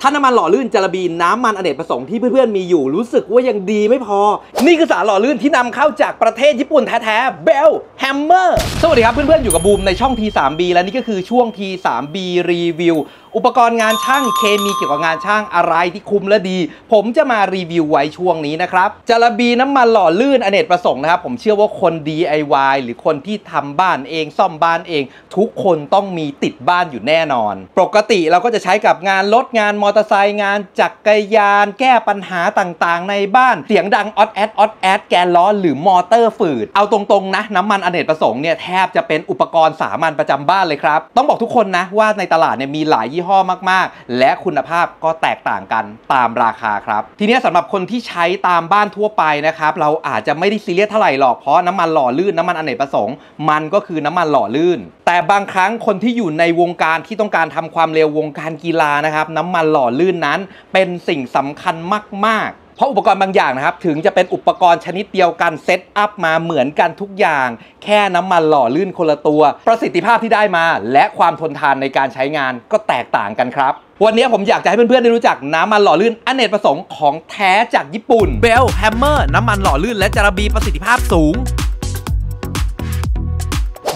ถ้าน้ำมันหล่อลื่นจาระบีน้ำมันอเนกประสงค์ที่เพื่อนๆมีอยู่รู้สึกว่ายังดีไม่พอ นี่คือสารหล่อลื่นที่นำเข้าจากประเทศญี่ปุ่นแท้ๆ Bell Hammer สวัสดีครับเพื่อนๆอยู่กับบูมในช่อง T3B และนี่ก็คือช่วง T3B รีวิว อุปกรณ์งานช่างเคมีเกี่ยวกับงานช่างอะไรที่คุ้มและดี ผมจะมารีวิวไว้ช่วงนี้นะครับจาระบีน้ำมันหล่อลื่นอเนกประสงค์นะครับ ผมเชื่อว่าคน DIY หรือคนที่ทำบ้านเองซ่อมบ้านเอง ทุกคนต้องมีติดบ้านอยู่แน่นอน ปกติเราก็จะใช้กับงานรถงานมอเตอร์ไซค์งานจักรยาน แก้ปัญหาต่างๆ ในบ้านเสียงดังออดแอดออดแอดแกนล้อหรือมอเตอร์ฝืดเอาตรงๆนะน้ำมันอเนกประสงค์เนี่ยแทบจะเป็นอุปกรณ์สามัญประจำบ้านเลยครับต้องบอกทุกคนนะว่าในตลาดเนี่ยมีหลายยี่ห้อมากๆ และคุณภาพก็แตกต่างกันตามราคาครับ ทีนี้สำหรับคนที่ใช้ตามบ้านทั่วไปนะครับเราอาจจะไม่ได้ซีเรียสเท่าไหร่หรอกเพราะน้ำมันหล่อลื่นน้ำมันอเนกประสงค์มันก็คือน้ำมันหล่อลื่น แต่บางครั้งคนที่อยู่ในวงการที่ต้องการทำความเร็ววงการกีฬานะครับน้ำมันหล่อลื่นนั้น เป็นสิ่งสำคัญมาก ๆ เพราะอุปกรณ์บางอย่างนะครับ ถึงจะเป็นอุปกรณ์ชนิดเดียวกัน setup มาเหมือนกันทุกอย่าง แค่น้ำมันหล่อลื่นคนละตัว ประสิทธิภาพที่ได้มา และความทนทานในการใช้งานก็แตกต่างกันครับ วันนี้ผมอยากจะให้เพื่อนๆได้รู้จักน้ำมันหล่อลื่นอเนกประสงค์ของแท้จากญี่ปุ่น Bell Hammer น้ำมันหล่อลื่นและจาระบีประสิทธิภาพสูง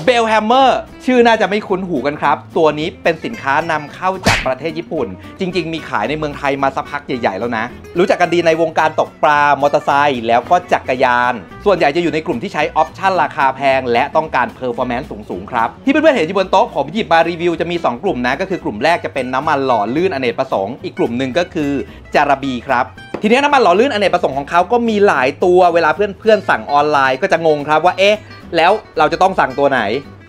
Bell Hammer ชื่อน่าจะไม่คุ้นหูกันครับ ตัวนี้เป็นสินค้านำเข้าจากประเทศญี่ปุ่น จริง ๆ มีขายในเมืองไทยมาสักพักใหญ่ ๆ แล้วนะ รู้จักกันดีในวงการตกปลามอเตอร์ไซค์แล้วก็จักรยาน ส่วนใหญ่จะอยู่ในกลุ่มที่ใช้ option ราคาแพง และต้องการ performance สูง ๆ ครับ ที่เพื่อนๆเห็นอยู่บนโต๊ะผมหยิบมารีวิวจะมี 2 กลุ่มนะก็คือกลุ่มแรกจะเป็นน้ำมันหล่อลื่นอเนกประสงค์อีกกลุ่มหนึ่งก็คือจาระบีครับทีนี้น้ำมันหล่อลื่นอเนกประสงค์ของเขาก็มีหลายตัวเวลาเพื่อนๆสั่งออนไลน์ก็จะงงครับว่าเอ๊ะ แล้วเราจะต้องสั่งตัวไหน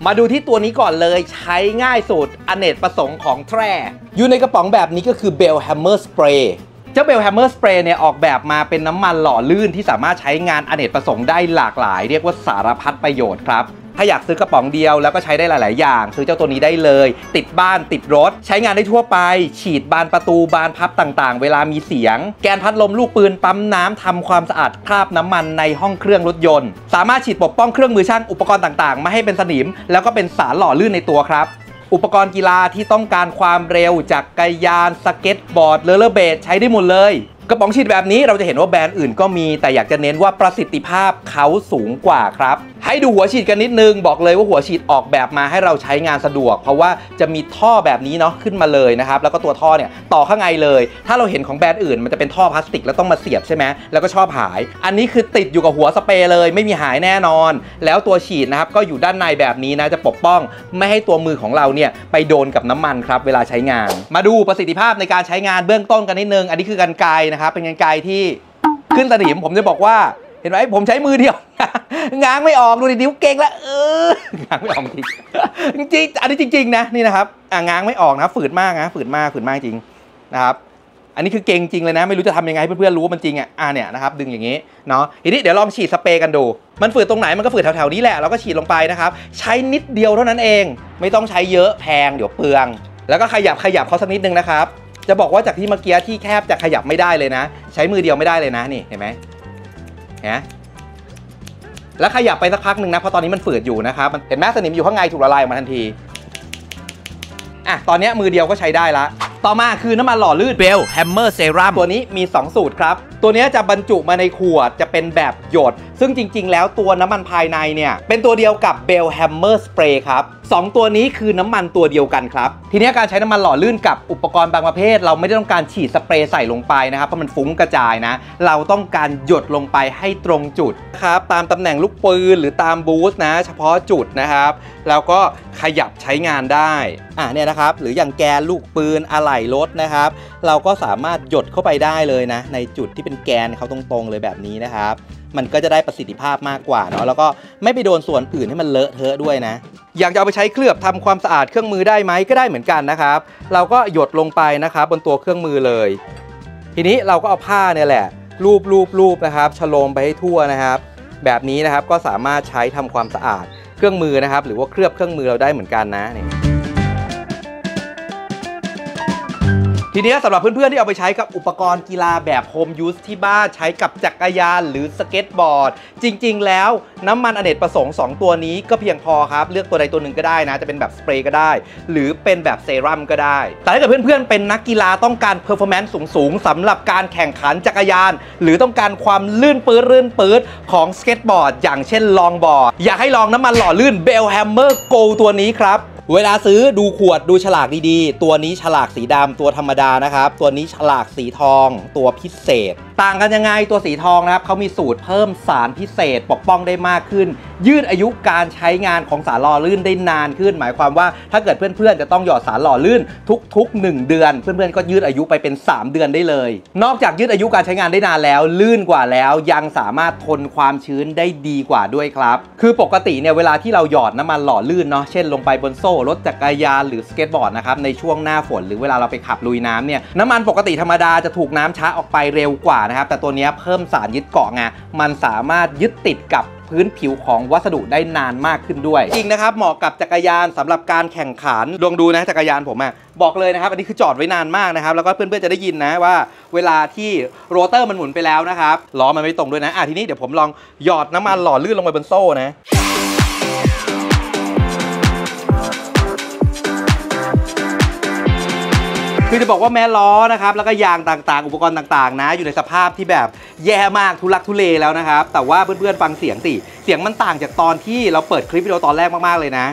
มาดูที่ตัวนี้ก่อนเลยใช้ง่ายสุดอเนกประสงค์ของแทร่อยู่ในกระป๋องแบบนี้ก็คือ Bell Hammer สเปรย์เจ้า Bell Hammer สเปรย์เนี่ยออกแบบมาเป็นน้ำมันหล่อลื่นที่สามารถใช้งานอเนกประสงค์ได้หลากหลาย เรียกว่าสารพัดประโยชน์ครับ ถ้าอยากซื้อกระป๋องเดียวแล้วก็ใช้ได้หลาย ๆ อย่าง ซื้อเจ้าตัวนี้ได้เลย ติดบ้านติดรถ ใช้งานได้ทั่วไป ฉีดบานประตูบานพับต่าง ๆ เวลามีเสียง แกนพัดลมลูกปืนปั๊มน้ำทำความสะอาดคราบน้ำมันในห้องเครื่องรถยนต์ สามารถฉีดปกป้องเครื่องมือช่างอุปกรณ์ต่าง ๆ ไม่ให้เป็นสนิม แล้วก็เป็นสารหล่อลื่นในตัวครับอุปกรณ์กีฬาที่ต้องการความเร็วจักรยานสเก็ตบอร์ดเลอร์เบดใช้ได้หมดเลย กระป๋องฉีดแบบนี้เราจะเห็นว่าแบรนด์อื่นก็มี แต่อยากจะเน้นว่าประสิทธิภาพเขาสูงกว่าครับ ให้ดูหัวฉีดกันนิดนึง บอกเลยว่าหัวฉีดออกแบบมาให้เราใช้งานสะดวก เพราะว่าจะมีท่อแบบนี้เนาะขึ้นมาเลยนะครับ แล้วก็ตัวท่อเนี่ยต่อข้างในเลย ถ้าเราเห็นของแบรนด์อื่น มันจะเป็นท่อพลาสติกแล้วต้องมาเสียบใช่ไหมแล้วก็ชอบหาย อันนี้คือติดอยู่กับหัวสเปรย์เลย ไม่มีหายแน่นอน แล้วตัวฉีดนะครับก็อยู่ด้านในแบบนี้นะจะปกป้อง ไม่ให้ตัวมือของเราเนี่ยไปโดนกับน้ำมันครับเวลาใช้งาน มาดูประสิทธิภาพในการใช้งานเบื้องต้นกันนิดนึง อันนี้คือกันไกรนะครับเป็นกันไกรที่ขึ้นสนิมผมจะบอกว่า เห็นไหมผมใช้มือเดียว ง้างไม่ออกดูดินิ้วเก่งแล้วเออง้างไม่ออกจริงจริงอันนี้จริง ๆ นะนี่นะครับอะง้างไม่ออกนะฝืดมากนะฝืดมากฝืดมากจริงนะครับอันนี้คือเก่งจริงเลยนะ ไม่รู้จะทำยังไงให้เพื่อนๆรู้ว่ามันจริงอะอะเนี่ยนะครับดึงอย่างนี้เนาะทีนี้เดี๋ยวลองฉีดสเปรย์กันดู มันฝืดตรงไหนมันก็ฝืดแถวๆนี้แหละเราก็ฉีดลงไปนะครับใช้นิดเดียวเท่านั้นเอง ไม่ต้องใช้เยอะแพงเดี๋ยวเปลือง แล้วก็ขยับขยับเขาสักนิดนึงนะครับจะบอกว่าจากที่เมื่อกี้ที่แทบจะขยับไม่ได้เลยนะ ใช้มือเดียวไม่ได้เลยนะนี่เห็นไหม นะแล้วขยับไปสักพักหนึ่งนะเพราะตอนนี้มันฝืดอยู่นะครับเห็นไหมสนิมอยู่ข้างในถูกละลายออกมาทันทีอะตอนนี้มือเดียวก็ใช้ได้ละ ต่อมาคือน้ำมันหล่อลื่น Bell Hammer เซรั่มตัวนี้มี 2 สูตรครับ ตัวนี้จะบรรจุมาในขวดจะเป็นแบบหยด ซึ่งจริง ๆ แล้วตัวน้ำมันภายในเนี่ยเป็นตัวเดียวกับ Bell Hammer สเปรย์ครับสองตัวนี้คือน้ำมันตัวเดียวกันครับ ทีนี้การใช้น้ำมันหล่อลื่นกับอุปกรณ์บางประเภท เราไม่ได้ต้องการฉีดสเปรย์ใส่ลงไปนะครับเพราะมันฟุ้งกระจายนะ เราต้องการหยดลงไปให้ตรงจุดครับตามตำแหน่งลูกปืนหรือตามบูสต์นะเฉพาะจุดนะครับแล้วก็ ขยับใช้งานได้อะเนี่ยนะครับหรืออย่างแกนลูกปืนอะไหล่รถนะครับ เราก็สามารถหยดเข้าไปได้เลยนะ ในจุดที่เป็นแกนเขาตรงๆเลยแบบนี้นะครับ มันก็จะได้ประสิทธิภาพมากกว่าเนาะแล้วก็ไม่ไปโดนส่วนอื่นให้มันเลอะเทอะด้วยนะอยากจะเอาไปใช้เคลือบทำความสะอาดเครื่องมือได้ไหมก็ได้เหมือนกันนะครับ เราก็หยดลงไปนะครับบนตัวเครื่องมือเลย ทีนี้เราก็เอาผ้าเนี่ยแหละ รูปรูปรูปนะครับฉโลมไปให้ทั่วนะครับ แบบนี้นะครับก็สามารถใช้ทำความสะอาด เครื่องมือนะครับ หรือว่าเคลือบเครื่องมือเราได้เหมือนกันนะนี่ ทีนี้สำหรับเพื่อนๆที่เอาไปใช้กับอุปกรณ์กีฬาแบบ home use ที่บ้านใช้กับจักรยานหรือสเก็ตบอร์ด จริงๆ แล้วน้ำมันอเนกประสงค์ 2 ตัวนี้ก็เพียงพอครับ เลือกตัวใดตัวหนึ่งก็ได้นะ จะเป็นแบบสเปรย์ก็ได้ หรือเป็นแบบเซรั่มก็ได้ แต่ถ้าเกิดเพื่อนๆ เป็นนักกีฬาต้องการ performance สูงๆสำหรับการแข่งขันจักรยาน หรือต้องการความลื่นปื้ดลื่นปื้ดของสเก็ตบอร์ดอย่างเช่น longboard อยากให้ลองน้ำมันหล่อลื่น Bell Hammer Goldตัวนี้ครับเวลาซื้อดูขวดดูฉลากดีๆ ตัวนี้ฉลากสีดำตัวธรรมดานะครับ ตัวนี้ฉลากสีทอง ตัวพิเศษ ต่างกันยังไงตัวสีทองนะครับเขามีสูตรเพิ่มสารพิเศษปกป้องได้มากขึ้น ยืดอายุการใช้งานของสารหล่อลื่นได้นานขึ้น หมายความว่าถ้าเกิดเพื่อนๆ จะต้องหยอดสารหล่อลื่นทุกๆ 1 เดือน เพื่อนๆ ก็ยืดอายุไปเป็น 3 เดือนได้เลย นอกจากยืดอายุการใช้งานได้นานแล้ว ลื่นกว่าแล้วยังสามารถทนความชื้นได้ดีกว่าด้วยครับ คือปกติเนี่ยเวลาที่เราหยอดน้ำมันหล่อลื่นเนาะเช่นลงไปบนโซ่รถจักรยานหรือสเก็ตบอร์ดนะครับในช่วงหน้าฝนหรือเวลาเราไปขับลุยน้ำเนี่ยน้ำมันปกติธรรมดาจะถูกน้ำช้าออกไปเร็วกว่านะครับ แต่ตัวนี้เพิ่มสารยึดเกาะไงมันสามารถยึดติดกับพื้นผิวของวัสดุได้นานมากขึ้นด้วย จริงนะครับเหมาะกับจักรยานสำหรับการแข่งขันลองดูนะจักรยานผมอะบอกเลยนะครับ อันนี้คือจอดไว้นานมากนะครับ แล้วก็เพื่อนๆจะได้ยินนะว่า เวลาที่โรเตอร์มันหมุนไปแล้วนะครับล้อมันไม่ตรงด้วยนะอะทีนี้เดี๋ยวผมลองหยอดน้ำมันหล่อลื่นลงไปบนโซ่นะ คือจะบอกว่าแม้ล้อนะครับแล้วก็ยางต่างๆ อุปกรณ์ต่างๆ นะ อยู่ในสภาพที่แบบแย่มากทุลักทุเลแล้วนะครับ แต่ว่าเพื่อนๆฟังเสียงสิเสียงมันต่างจากตอนที่เราเปิดคลิปวิดีโอตอนแรกมากๆเลยนะ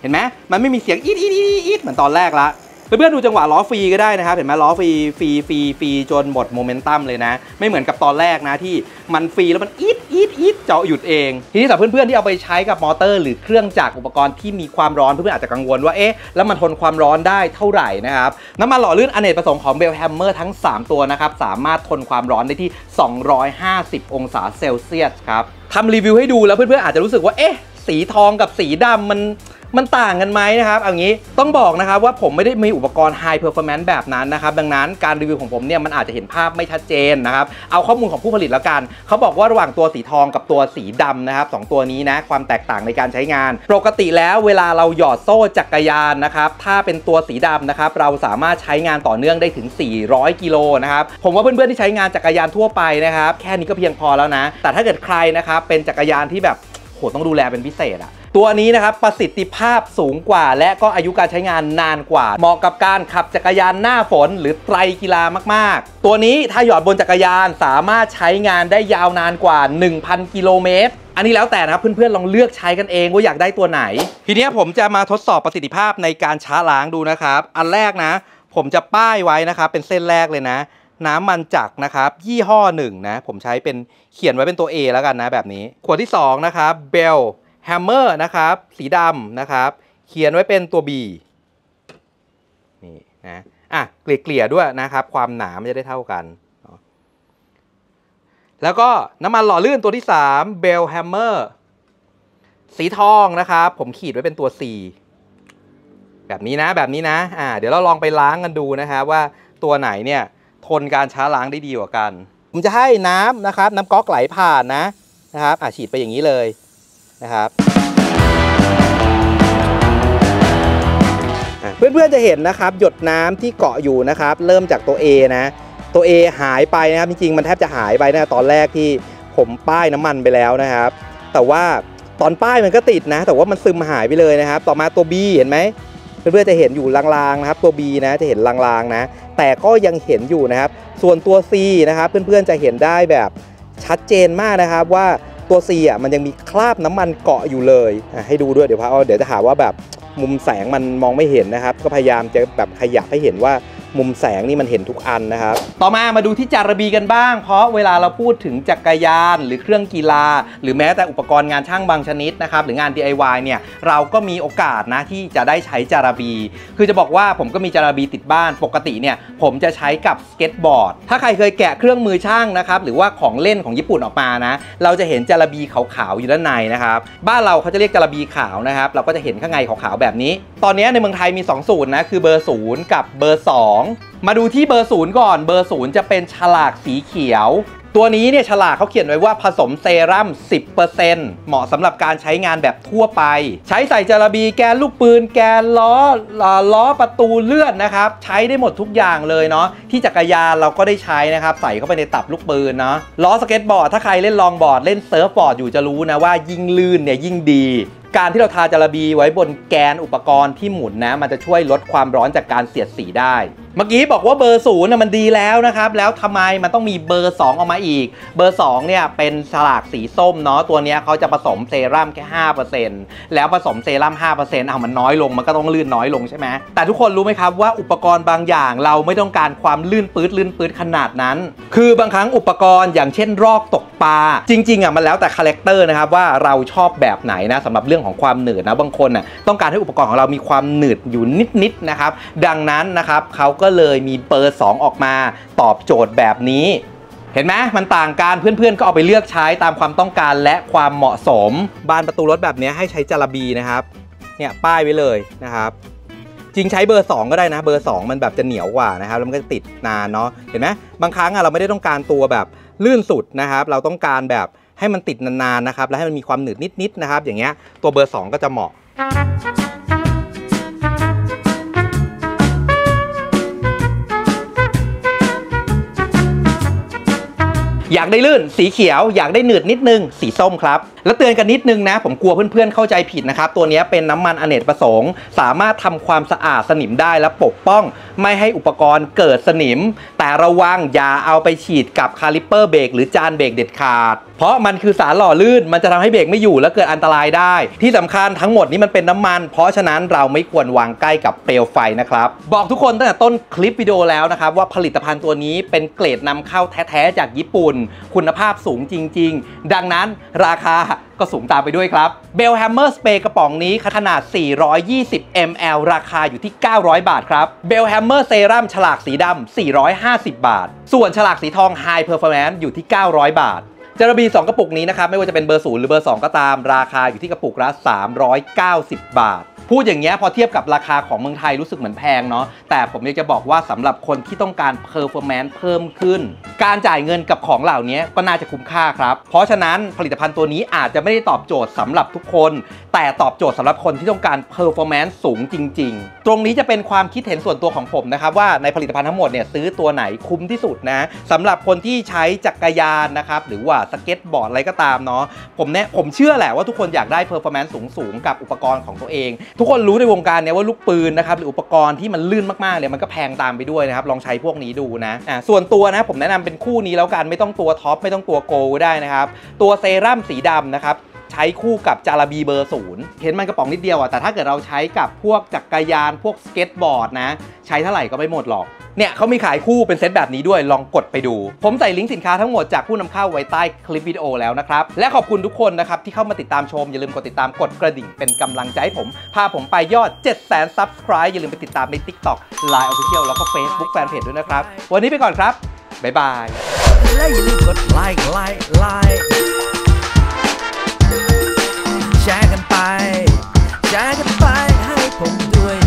เห็นไหมมันไม่มีเสียงอีดอีดอีดอีดเหมือนตอนแรกละ เพื่อนๆดูจังหวะล้อฟรีก็ได้นะครับ เห็นไหมล้อฟรีฟรีฟรีฟรีจนหมดโมเมนตัมเลยนะ ไม่เหมือนกับตอนแรกนะที่มันฟรีแล้วมันอีดอีดอีดเจาะหยุดเอง ทีนี้สำหรับเพื่อนๆที่เอาไปใช้กับมอเตอร์ หรือเครื่องจักรอุปกรณ์ที่มีความร้อนเพื่อนๆอาจจะกังวลว่าเอ๊ะแล้วมันทนความร้อนได้เท่าไหร่นะครับน้ำมันหล่อลื่นอเนกประสงค์ของ Bell Hammer ทั้ง 3 ตัวนะครับสามารถทนความร้อนได้ที่ 250 องศาเซลเซียสครับทำรีวิวให้ดูแล้วเพื่อนๆอาจจะรู้สึกว่าเอ๊ะสีทองกับสีดำมัน มันต่างกันไหมนะครับเอางี้ต้องบอกนะครับว่าผมไม่ได้มีอุปกรณ์ High Performance แบบนั้นนะครับดังนั้นการรีวิวของผมเนี่ยมันอาจจะเห็นภาพไม่ชัดเจนนะครับเอาข้อมูลของผู้ผลิตแล้วกันเขาบอกว่าระหว่างตัวสีทองกับตัวสีดำนะครับสองตัวนี้นะความแตกต่างในการใช้งาน ปกติแล้วเวลาเราหยอดโซ่จักรยานนะครับถ้าเป็นตัวสีดำนะครับเราสามารถใช้งานต่อเนื่องได้ถึง 400 กิโลนะครับผมว่าเพื่อนๆที่ใช้งานจักรยานทั่วไปนะครับแค่นี้ก็เพียงพอแล้วนะ แต่ถ้าเกิดใครนะครับเป็นจักรยานที่แบบ หต้องดูแลเป็นพิเศษอะตัวนี้นะครับประสิทธิภาพสูงกว่า และก็อายุการใช้งานนานกว่า เหมาะกับการขับจักรยานหน้าฝน หรือไตรกีฬามากๆ ตัวนี้ถ้าหยอดบนจักรยานสามารถใช้งานได้ยาวนานกว่า 1,000 กิโลเมตรอันนี้แล้วแต่นะครับเพื่อนๆลองเลือกใช้กันเองว่าอยากได้ตัวไหน ทีนี้ผมจะมาทดสอบประสิทธิภาพในการช้าล้างดูนะครับ อันแรกนะ ผมจะป้ายไว้นะครับเป็นเส้นแรกเลยนะ น้ำมันจักรนะครับ ยี่ห้อหนึ่งนะ ผมใช้เป็นเขียนไว้เป็นตัว A แล้วกันนะแบบนี้ ขวดที่ 2 นะครับ Bell Hammer นะครับ สีดำนะครับ เขียนไว้เป็นตัว B นี่นะอะเกลี่ยๆด้วยนะครับ ความหนามันจะได้เท่ากัน แล้วก็น้ำมันหล่อลื่นตัวที่3 Bell Hammer สีทองนะครับ ผมขีดไว้เป็นตัว C แบบนี้นะแบบนี้นะ อ่า เดี๋ยวเราลองไปล้างกันดูนะครับว่าตัวไหนเนี่ย ทนการช้าล้างได้ดีกว่ากัน ผมจะให้น้ำนะครับ น้ำก๊อกไหลผ่านนะนะครับอ่าฉีดไปอย่างนี้เลยนะครับอะเพื่อนๆจะเห็นนะครับ หยดน้ำที่เกาะอยู่นะครับ เริ่มจากตัว A นะ ตัว A หายไปนะครับจริงๆมันแทบจะหายไปนะตอนแรกที่ผมป้ายน้ำมันไปแล้วนะครับ แต่ว่าตอนป้ายมันก็ติดนะ แต่ว่ามันซึมหายไปเลยนะครับ ต่อมาตัว B เห็นไหม เพื่อนๆจะเห็นอยู่ลางๆนะครับตัว B นะจะเห็นลางๆนะ แต่ก็ยังเห็นอยู่นะครับ ส่วนตัว C นะครับเพื่อนๆจะเห็นได้แบบชัดเจนมากนะครับว่าตัว C อะมันยังมีคราบน้ำมันเกาะอยู่เลยให้ดูด้วยเดี๋ยวพาเดี๋ยวจะหาว่าแบบมุมแสงมันมองไม่เห็นนะครับ ก็พยายามจะแบบขยับให้เห็นว่า มุมแสงนี่มันเห็นทุกอันนะครับ ต่อมามาดูที่จารบีกันบ้าง เพราะเวลาเราพูดถึงจักรยาน หรือเครื่องกีฬา หรือแม้แต่อุปกรณ์งานช่างบางชนิดนะครับหรืองาน DIY เนี่ยเราก็มีโอกาสนะที่จะได้ใช้จารบี คือจะบอกว่าผมก็มีจารบีติดบ้านปกติเนี่ยผมจะใช้กับสเก็ตบอร์ดถ้าใครเคยแกะเครื่องมือช่างนะครับหรือว่าของเล่นของญี่ปุ่นออกมานะ เราจะเห็นจารบีขาวๆอยู่ด้านในนะครับบ้านเราเขาจะเรียกจารบีขาวนะครับเราก็จะเห็นข้างในขาวๆแบบนี้ ตอนนี้ในเมืองไทยมี 2 สูตรนะคือเบอร์0กับเบอร์ 2มาดูที่เบอร์0ก่อนเบอร์0จะเป็นฉลากสีเขียว ตัวนี้เนี่ยฉลากเขาเขียนไว้ว่าผสมเซรั่ม 10%เหมาะสำหรับการใช้งานแบบทั่วไป ใช้ใส่จาระบีแกนลูกปืน แกนล้อล้อประตูเลื่อนนะครับ ใช้ได้หมดทุกอย่างเลยเนาะที่จักรยานเราก็ได้ใช้นะครับ ใส่เข้าไปในตลับลูกปืนเนาะล้อสเก็ตบอร์ดถ้าใครเล่น longboard เล่น surfboard อยู่จะรู้นะว่ายิ่งลื่นเนี่ยยิ่งดีการที่เราทาจาระบีไว้บนแกนอุปกรณ์ที่หมุนนะ มันจะช่วยลดความร้อนจากการเสียดสีได้ เมื่อกี้บอกว่าเบอร์ศูนย์มันดีแล้วนะครับ แล้วทำไมมันต้องมีเบอร์ 2 ออกมาอีก เบอร์ 2 เนี่ยเป็นฉลากสีส้มเนาะตัวนี้เขาจะผสมเซรั่มแค่ 5%แล้วผสมเซรั่ม 5%เอามันน้อยลงมันก็ต้องลื่นน้อยลงใช่ไหมแต่ทุกคนรู้ไหมครับว่าอุปกรณ์บางอย่างเราไม่ต้องการความลื่นปื๊ดลื่นปื๊ดขนาดนั้น คือบางครั้งอุปกรณ์อย่างเช่น รอกตกปลาจริง ๆอะมันแล้วแต่ character นะครับว่าเราชอบแบบไหนนะสำหรับเรื่องของความหนืดนะบางคนน่ะต้องการให้อุปกรณ์ของเรามีความหนืดอยู่นิดๆนะครับดังนั้นนะครับเขาก็็เลยมีเบอร์ 2 ออกมาตอบโจทย์แบบนี้เห็นไหมมันต่างกันเพื่อนๆ ก็เอาไปเลือกใช้ตามความต้องการและความเหมาะสม บานประตูรถแบบนี้ให้ใช้จาระบีนะครับ เนี่ยป้ายไว้เลยนะครับ จริงใช้เบอร์ 2 ก็ได้นะ เบอร์ 2 มันแบบจะเหนียวกว่านะครับ แล้วมันก็จะติดนานเนาะ เห็นไหมบางครั้งอะเราไม่ได้ต้องการตัวแบบลื่นสุดนะครับ เราต้องการแบบให้มันติดนานๆนะครับ แล้วให้มันมีความหนืดนิดๆนะครับ อย่างเงี้ย ตัวเบอร์ 2 ก็จะเหมาะ อยากได้ลื่นสีเขียว อยากได้หนืดนิดนึง สีส้มครับ แล้วเตือนกันนิดนึงนะ ผมกลัวเพื่อนๆเข้าใจผิดนะครับ ตัวนี้เป็นน้ำมันอเนกประสงค์ สามารถทำความสะอาดสนิมได้และปกป้อง ไม่ให้อุปกรณ์เกิดสนิม ระวังอย่าเอาไปฉีดกับคาลิปเปอร์เบรกหรือจานเบรกเด็ดขาด เพราะมันคือสารหล่อลื่นมันจะทำให้เบรกไม่อยู่และเกิดอันตรายได้ ที่สำคัญทั้งหมดนี้มันเป็นน้ำมัน เพราะฉะนั้นเราไม่ควรวางใกล้กับเปลวไฟนะครับ บอกทุกคนตั้งแต่ต้นคลิปวิดีโอแล้วนะครับว่าผลิตภัณฑ์ตัวนี้เป็นเกรดนำเข้าแท้ๆจากญี่ปุ่น คุณภาพสูงจริง ๆ ดังนั้นราคาก็สูงตามไปด้วยครับ Bell Hammer สเปรย์กระป๋องนี้ขนาด 420 ml ราคาอยู่ที่ 900 บาทครับ Bell Hammer เซรั่มฉลากสีดำ450 บาท ส่วนฉลากสีทอง High Performance อยู่ที่ 900 บาทจารบี 2 กระปุกนี้นะครับ ไม่ว่าจะเป็นเบอร์ 0 หรือเบอร์ 2 ก็ตาม ราคาอยู่ที่กระปุกละ 390 บาท พูดอย่างเงี้ยพอเทียบกับราคาของเมืองไทยรู้สึกเหมือนแพงเนาะแต่ผมอยากจะบอกว่าสำหรับคนที่ต้องการ performance เพิ่มขึ้น การจ่ายเงินกับของเหล่านี้ก็น่าจะคุ้มค่าครับ เพราะฉะนั้นผลิตภัณฑ์ตัวนี้อาจจะไม่ได้ตอบโจทย์สำหรับทุกคน แต่ตอบโจทย์สำหรับคนที่ต้องการ performance สูงจริง ๆ ตรงนี้จะเป็นความคิดเห็นส่วนตัวของผมนะครับว่าในผลิตภัณฑ์ทั้งหมดเนี่ยซื้อตัวไหนคุ้มที่สุดนะสำหรับคนที่ใช้จักรยานนะครับหรือว่าสเก็ตบอร์ดอะไรก็ตามเนาะผมเนี่ยผมเชื่อแหละว่าทุกคนอยากได้ performance สูงๆกับอุปกรณ์ของตัวเองทุกคนรู้ในวงการเนี่ยว่าลูกปืนนะครับหรืออุปกรณ์ที่มันลื่นมากๆเนี่ยมันก็แพงตามไปด้วยนะครับลองใช้พวกนี้ดูนะอ่าส่วนตัวนะผมแนะนำเป็นคู่นี้แล้วกันไม่ต้องตัว top ไม่ต้องตัวโกก็ได้นะครับตัวเซรั่มสีดำนะครับ ใช้คู่กับจาระบีเบอร์ศูนย์เห็นมันกระป๋องนิดเดียวอะแต่ถ้าเกิดเราใช้กับพวกจักรยานพวกสเก็ตบอร์ดนะ ใช้เท่าไหร่ก็ไม่หมดหรอกเนี่ยเขามีขายคู่เป็นเซตแบบนี้ด้วยลองกดไปดู ผมใส่ลิงก์สินค้าทั้งหมดจากผู้นำเข้าไว้ใต้คลิปวิดีโอแล้วนะครับ และขอบคุณทุกคนนะครับ ที่เข้ามาติดตามชม อย่าลืมกดติดตามกดกระดิ่งเป็นกำลังใจให้ผม พาผมไปยอด 7 0 0 0 0 Subscribe อย่าลืมไปติดตามใน TikTok Line Official แล้วก็ Facebook Fanpage ด้วยนะครับ วันนี้ไปก่อนครับบ๊ายบายและอย่าลืมกดไลค์ไลค์ไลค์ แชร์กันไป แชร์กันไปให้ผมด้วย